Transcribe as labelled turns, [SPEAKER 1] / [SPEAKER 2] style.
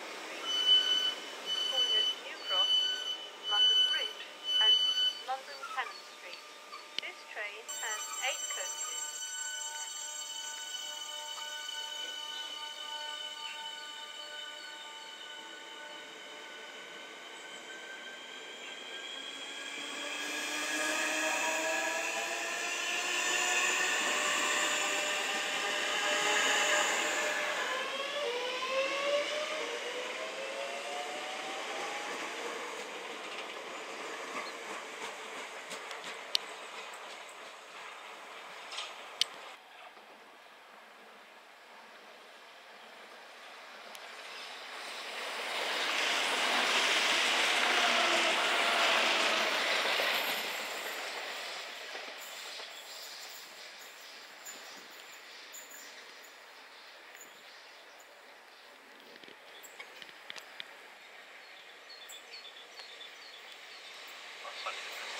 [SPEAKER 1] one. Quality